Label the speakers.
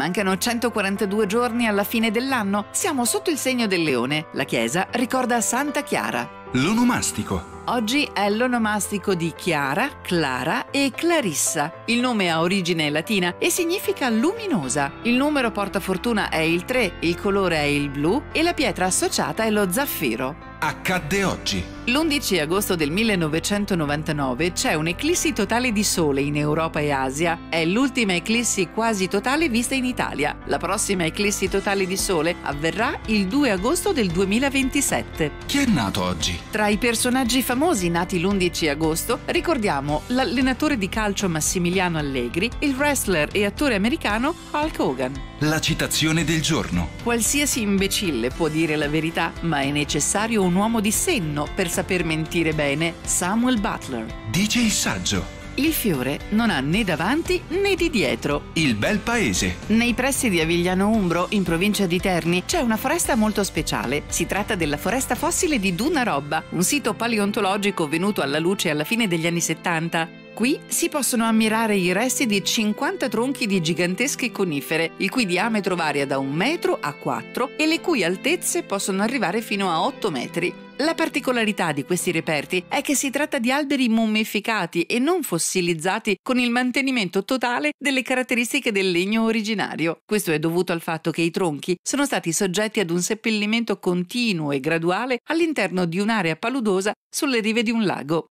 Speaker 1: Mancano 142 giorni alla fine dell'anno. Siamo sotto il segno del leone. La chiesa ricorda Santa Chiara.
Speaker 2: L'onomastico.
Speaker 1: Oggi è l'onomastico di Chiara, Clara e Clarissa. Il nome ha origine latina e significa luminosa. Il numero portafortuna è il 3, il colore è il blu e la pietra associata è lo zaffiro.
Speaker 2: Accadde oggi.
Speaker 1: L'11 agosto del 1999 c'è un'eclissi totale di sole in Europa e Asia. È l'ultima eclissi quasi totale vista in Italia. La prossima eclissi totale di sole avverrà il 2 agosto del 2027.
Speaker 2: Chi è nato oggi?
Speaker 1: Tra i personaggi famosi nati l'11 agosto ricordiamo l'allenatore di calcio Massimiliano Allegri, il wrestler e attore americano Hulk Hogan.
Speaker 2: La citazione del giorno.
Speaker 1: Qualsiasi imbecille può dire la verità, ma è necessario un uomo di senno per saper mentire bene. Samuel Butler.
Speaker 2: Dice il saggio.
Speaker 1: Il fiore non ha né davanti né di dietro.
Speaker 2: Il bel paese.
Speaker 1: Nei pressi di Avigliano Umbro, in provincia di Terni, c'è una foresta molto speciale. Si tratta della foresta fossile di Dunarobba, un sito paleontologico venuto alla luce alla fine degli anni 70. Qui si possono ammirare i resti di 50 tronchi di gigantesche conifere, il cui diametro varia da un metro a 4 e le cui altezze possono arrivare fino a 8 metri. La particolarità di questi reperti è che si tratta di alberi mummificati e non fossilizzati con il mantenimento totale delle caratteristiche del legno originario. Questo è dovuto al fatto che i tronchi sono stati soggetti ad un seppellimento continuo e graduale all'interno di un'area paludosa sulle rive di un lago.